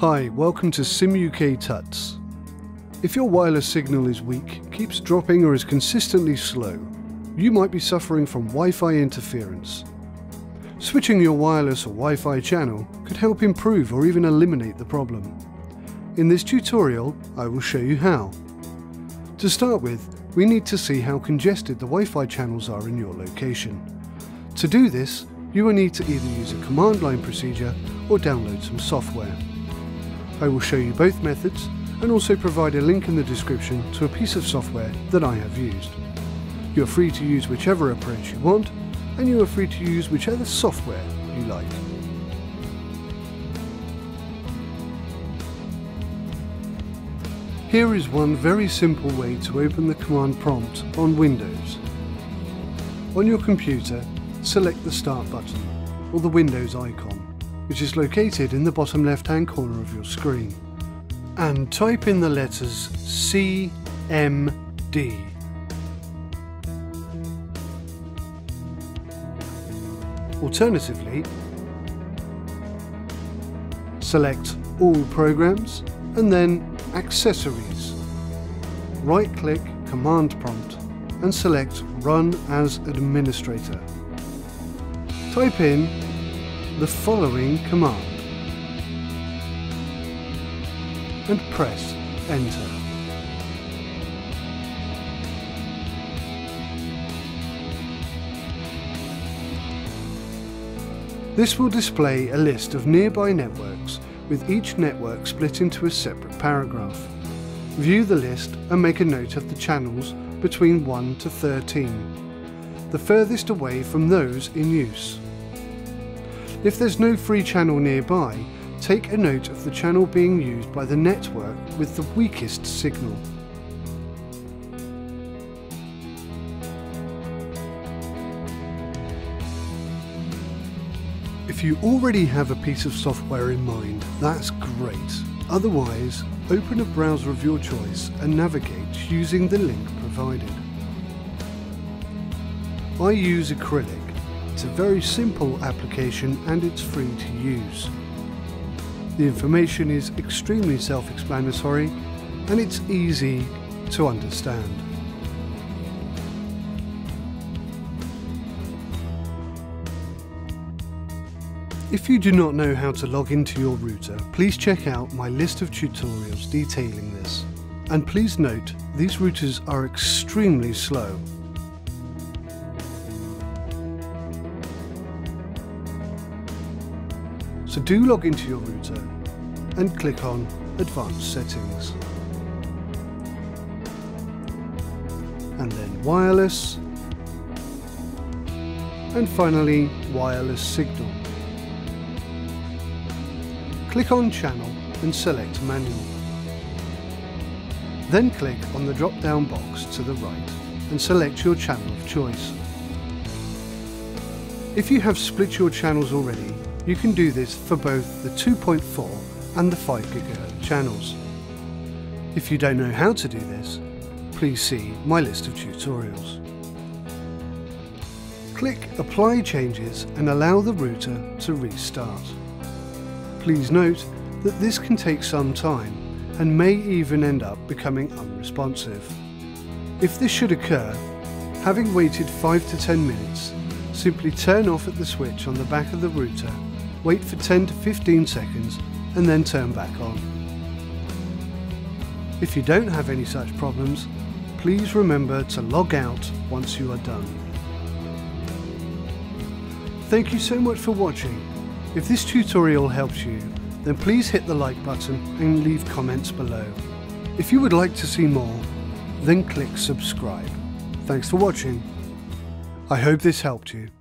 Hi, welcome to SimUK Tuts. If your wireless signal is weak, keeps dropping or is consistently slow, you might be suffering from Wi-Fi interference. Switching your wireless or Wi-Fi channel could help improve or even eliminate the problem. In this tutorial, I will show you how. To start with, we need to see how congested the Wi-Fi channels are in your location. To do this, you will need to either use a command line procedure or download some software. I will show you both methods and also provide a link in the description to a piece of software that I have used. You are free to use whichever approach you want and you are free to use whichever software you like. Here is one very simple way to open the command prompt on Windows. On your computer, select the Start button, or the Windows icon, which is located in the bottom left-hand corner of your screen, and type in the letters CMD. Alternatively, select All Programs and then Accessories. Right-click Command Prompt and select Run as Administrator. Type in the following command and press Enter. This will display a list of nearby networks with each network split into a separate paragraph. View the list and make a note of the channels between 1 to 13, the furthest away from those in use. If there's no free channel nearby, take a note of the channel being used by the network with the weakest signal. If you already have a piece of software in mind, that's great. Otherwise, open a browser of your choice and navigate using the link provided. I use Acrylic. It's a very simple application and it's free to use. The information is extremely self-explanatory and it's easy to understand. If you do not know how to log into your router, please check out my list of tutorials detailing this. And please note, these routers are extremely slow. So do log into your router and click on Advanced Settings. And then Wireless. And finally, Wireless Signal. Click on Channel and select Manual. Then click on the drop-down box to the right and select your channel of choice. If you have split your channels already, you can do this for both the 2.4 and the 5 GHz channels. If you don't know how to do this, please see my list of tutorials. Click Apply Changes and allow the router to restart. Please note that this can take some time and may even end up becoming unresponsive. If this should occur, having waited 5 to 10 minutes, simply turn off at the switch on the back of the router, wait for 10 to 15 seconds and then turn back on. If you don't have any such problems, please remember to log out once you are done. Thank you so much for watching if this tutorial helps you, then please hit the like button and leave comments below. If you would like to see more, then click subscribe. Thanks for watching. I hope this helped you.